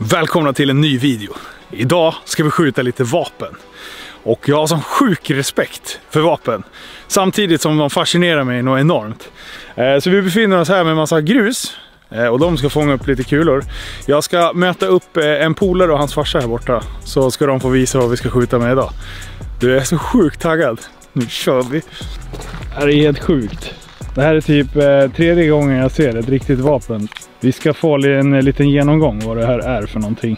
Välkomna till en ny video. Idag ska vi skjuta lite vapen. Och jag har sån sjuk respekt för vapen. Samtidigt som de fascinerar mig något enormt. Eh, så vi befinner oss här med en massa grus. Eh, och de ska fånga upp lite kulor. Jag ska möta upp eh, en polare och hans farsa här borta. Så ska de få visa vad vi ska skjuta med idag. Du är så sjukt taggad. Nu kör vi. Det här är helt sjukt. Det här är typ tredje gången jag ser ett riktigt vapen. Vi ska få en eh, liten genomgång vad det här är för någonting.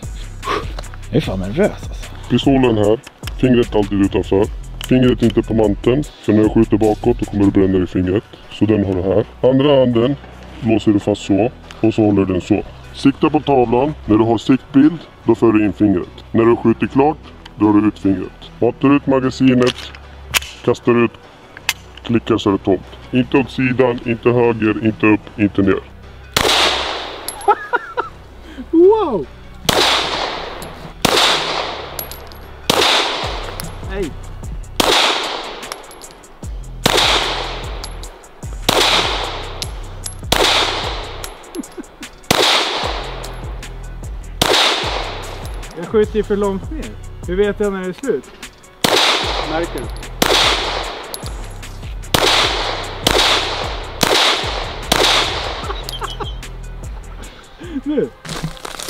Jag är fan nervös alltså. Pistolen här. Fingret alltid utanför. Fingret inte på manteln. För när jag skjuter bakåt då kommer du bränna i fingret. Så den har du här. Andra handen låser du fast så. Och så håller du den så. Sikta på tavlan. När du har siktbild då för du in fingret. När du skjuter klart drar du ut fingret. Matar ut magasinet. Kastar ut. Klickar så är det tomt. Inte åt sidan, inte höger, inte upp, inte ner. Wow! Hej! Jag skjuter ju för långt ner. Hur vet jag när det är slut? Märker du? Nu!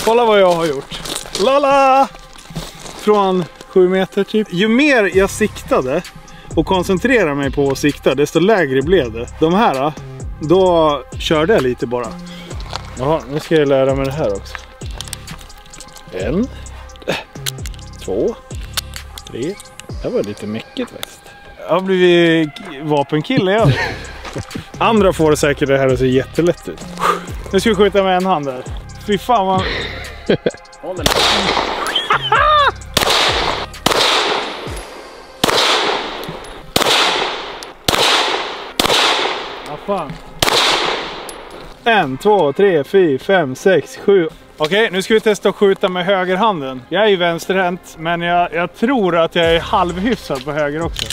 Kolla vad jag har gjort. Lala! Från 7 meter typ. Ju mer jag siktade och koncentrerade mig på att sikta, desto lägre blev det. De här, då körde jag lite bara. Jaha, nu ska jag lära mig det här också. En, två, tre. Det var lite mäckigt faktiskt. Jag har blivit vapenkille igen. Andra får säkert det här att se jättelätt ut. Nu ska vi skjuta med en hand där. Fy fan. Vad fan. En, två, tre, fyra, fem, sex, sju. Okej, nu ska vi testa att skjuta med högerhanden. Jag är ju vänsterhänt, men jag, jag tror att jag är halvhyfsad på höger också.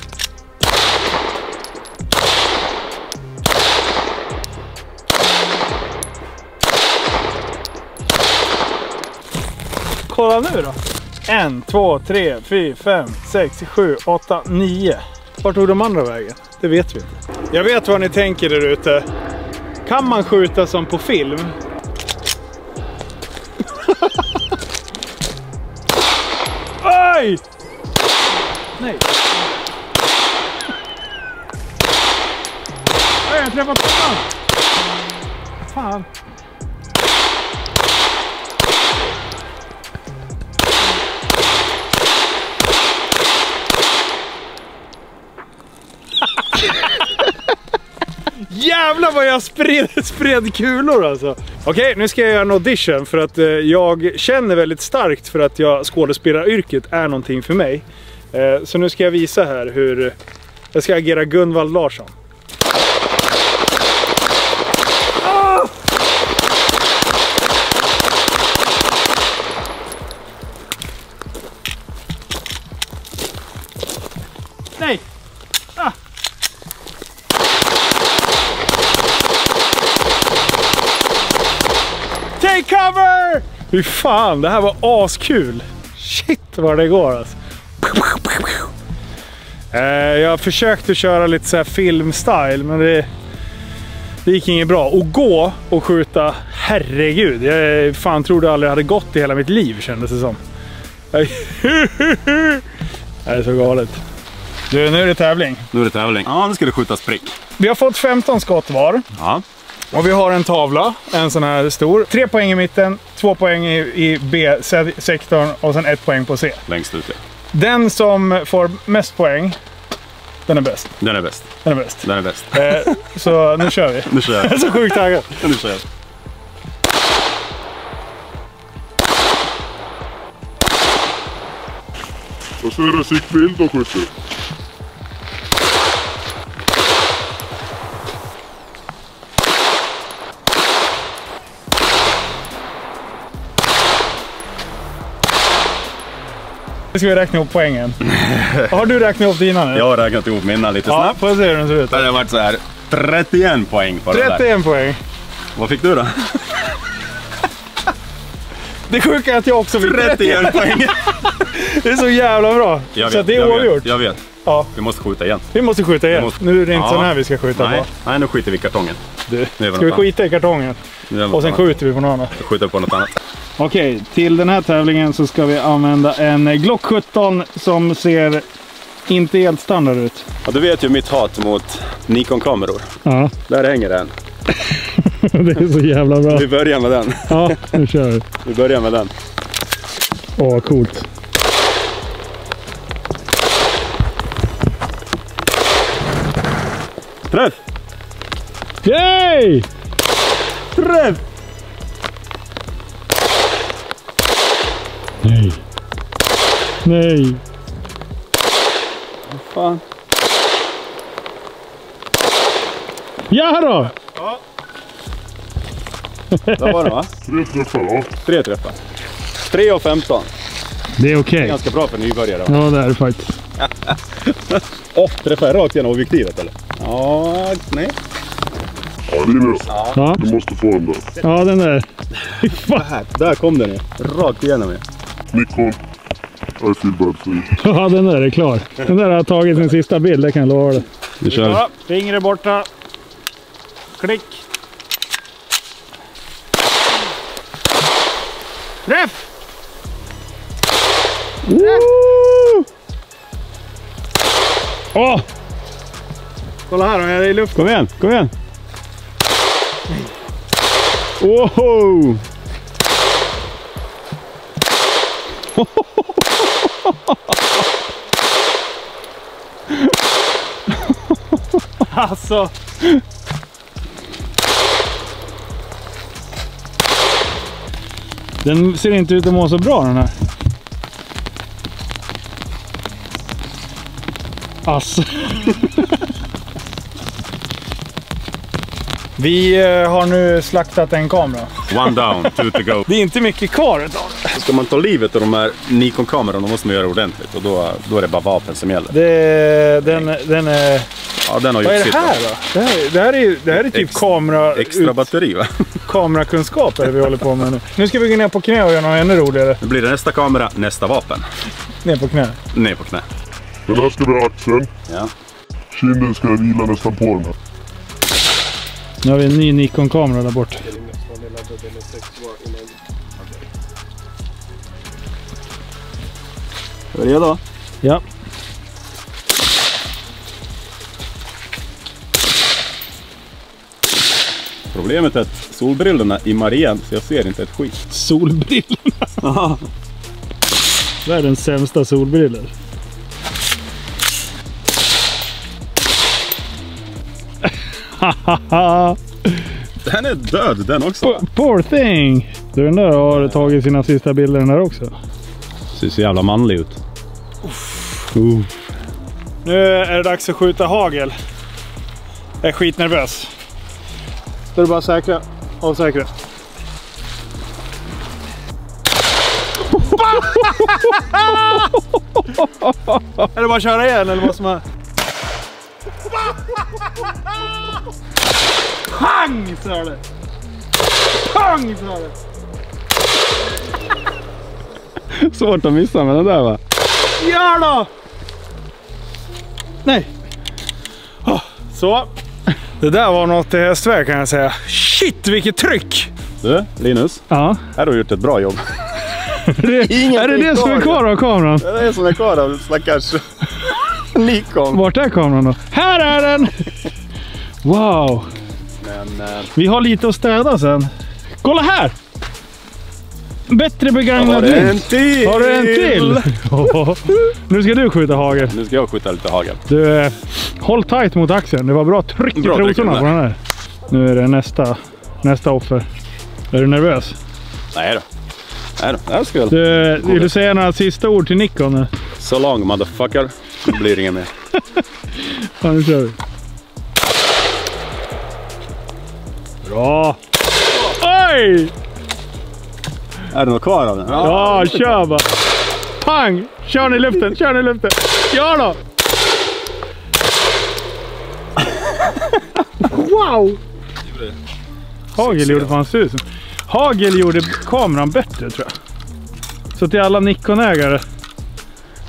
Kolla nu då. En, två, tre, fyra, fem, sex, sju, åtta, nio. Vart tog de andra vägen? Det vet vi inte. Jag vet vad ni tänker där ute. Kan man skjuta som på film? Oj! Nej. Nej, jag träffade pannan. Fan. Jävlar vad jag spred, spred kulor alltså. Okej, nu ska jag göra en audition för att eh, jag känner väldigt starkt för att jag skådespelaryrket är någonting för mig. Eh, så nu ska jag visa här hur jag ska agera Gunvald Larsson. Fy fan, det här var askul. Shit vad det går alltså. Eh, jag försökte köra lite så här filmstyle, men det, det gick inget bra. Och gå och skjuta, herregud. Jag fan trodde aldrig jag hade gått i hela mitt liv kändes det som. Det är så galet. Du, nu är det tävling. Nu är det tävling. Ja, nu ska det skjutas prick. Vi har fått 15 skott var. Ja. Och vi har en tavla, en sån här stor. Tre poäng i mitten, två poäng i, i B-sektorn och sen ett poäng på C. Längst ut. ja. Den som får mest poäng, den är bäst. Den är bäst. Den är bäst. Den är bäst. Eh, så nu kör vi. Nu kör Jag är så sjukt taggad. Nu kör jag. Så är det siktbild och skjuter. Nu ska vi räkna ihop poängen. Har du räknat ihop dina nu? Jag har räknat ihop mina lite Ja, snabbt. får se hur den ser ut. Det har varit så här 31 poäng på det där. 31 poäng. Vad fick du då? Det sjuka är att jag också vill 31 poäng! Det är så jävla bra. Jag så vet, att det är jag oavgjort. jag vet. Ja, Vi måste skjuta igen. vi måste skjuta igen. Måste- Nu är det inte Ja. sån här vi ska skjuta Nej, på. nej, nu skiter vi i kartongen. Du, ska vi skita i kartongen och sen annat. skjuter vi på något annat? Skjuter på något annat. Okej, till den här tävlingen så ska vi använda en Glock 17 som ser inte helt standard ut. Ja, du vet ju mitt hat mot Nikon-kameror. Ja, Där hänger den. det är så jävla bra. Vi börjar med den. Ja, nu kör vi. Vi börjar med den. Åh, vad coolt. Träff! Yay! Träff! Nej. Nej. Fan. Ja då! Där var den va? Tre träffar, ja. Tre träffar. 3 och 15. Det är okej. Ganska bra för nybörjare. Ja, det är det faktiskt. Och träffar jag rakt genom objektivet eller? Ja, nej. Ja, Linus. Ja, Du måste få den där. ja den där. Fan. Här, där kom den ju. Rakt igenom ju. Nikon. I feel bad for you. Ja, den där är klar. Den där har tagit sin sista bild, det kan jag lova dig. Vi kör. Ja, fingret borta. Klick. Träff! Woo! Åh! Kolla här om jag är i luften. Kom igen, kom igen. Wow! Alltså. Den ser inte ut att må så bra den här. Alltså. Vi eh, har nu slaktat en kamera. One down, two to go. Det är inte mycket kvar utav det. Ska man ta livet av de här Nikon-kamerorna då måste man göra det ordentligt. Och då, då är det bara vapen som gäller. det den, den är... Ja, den har Vad är det här då? Det här, det här är, det här är typ Ex- kamera, Extra batteri va? kamerakunskaper vi håller på med nu. Nu ska vi gå ner på knä och göra något ännu roligare. Nu blir det nästa kamera, nästa vapen. Ner på knä. Ner på knä. Den här ska vi ha axeln. Ja. Kinden ska vila nästan på den här. Nu har vi en ny Nikon-kamera där borta. Är du redo? Ja. Problemet är att solbrillorna immar igen så jag ser inte ett skit. Solbrillorna. Världens sämsta solbrillor. Den är död den också. Poor thing! Du, den där har tagit sina sista bilder den där också. Ser så jävla manlig ut. Nu är det dags att skjuta hagel. Jag är skitnervös. Då är det bara säkra. Avsäkra. är det bara att köra igen eller vad som är? Pang sa det! Pang sa det! Svårt att missa med den där va? Gör då! Nej. Ah, Så. Det där var något i hästväg kan jag säga. Shit vilket tryck! Du, Linus. Ja. Här har du gjort ett bra jobb. är det det som är kvar av kameran? Det är det som är kvar av stackars Nikon. Vart är kameran då? Här är den! Wow! Men eh, Vi har lite att städa sen. Kolla här! Bättre begagnad har du en mynt. till? Har du en till? nu ska du skjuta hagel. Nu ska jag skjuta lite hagel. Du, eh, håll tight mot axeln. Det var bra tryck i trosorna på den där. Nu är det nästa, nästa offer. Är du nervös? Nej då. Nej då, det här ska. Du, vill du säga några sista ord till Nikon? nu? So long motherfucker. Det blir inget mer. Ja, nu kör vi. Bra! Oj! Är det något kvar av den? Ja, kör bara! Pang! Kör den i luften, kör den i luften! Gör då! Wow! Hagel gjorde fan susen. hagel gjorde kameran bättre tror jag. Så till alla Nikon-ägare.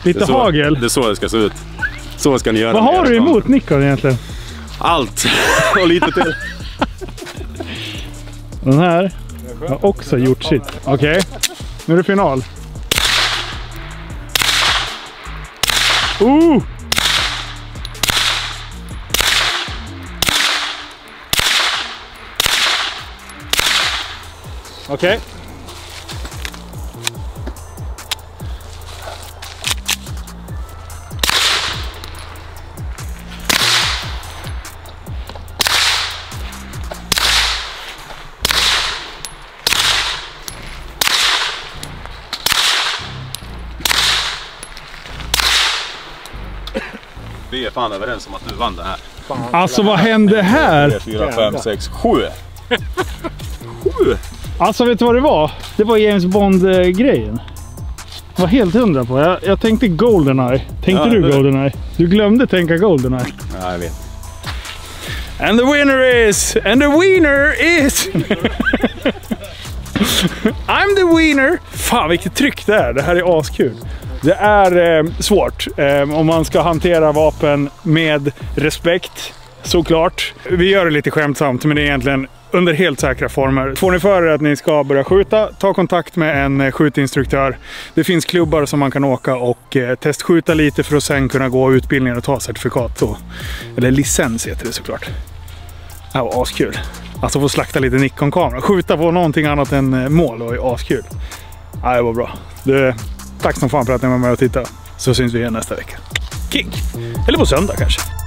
Det Lite är, så, hagel. det är så det ska se ut. Så ska ni göra. Vad har du emot Nikon egentligen? Allt! Och lite till. Den här har också gjort sitt. Okej, nu är det final. Ooh! Okej. Okay. Fan överens om att du vann det här. Alltså vad hände här? 3, 4, 5, 6, 7. Alltså vet du vad det var? Det var James Bond-grejen. Jag var helt hundra på. Jag, jag tänkte Goldeneye. Tänkte Ja, du det- Goldeneye? Du glömde tänka Goldeneye. Ja, jag vet. And the winner is... And the winner is... I'm the winner! Fan vilket tryck det är. Det här är askul. Det är eh, svårt eh, om man ska hantera vapen med respekt. Såklart. Vi gör det lite skämtsamt men det är egentligen under helt säkra former. Får ni för er att ni ska börja skjuta, ta kontakt med en eh, skjutinstruktör. Det finns klubbar som man kan åka och eh, testskjuta lite för att sen kunna gå utbildningen och ta certifikat. Så, Eller licens heter det såklart. Det här var askul. Alltså få slakta lite Nikon-kamera. Skjuta på någonting annat än eh, mål var ju askul. Ja, det var bra. Det, tack som fan för att ni var med och tittade. Så syns vi igen nästa vecka. King! Eller på söndag kanske.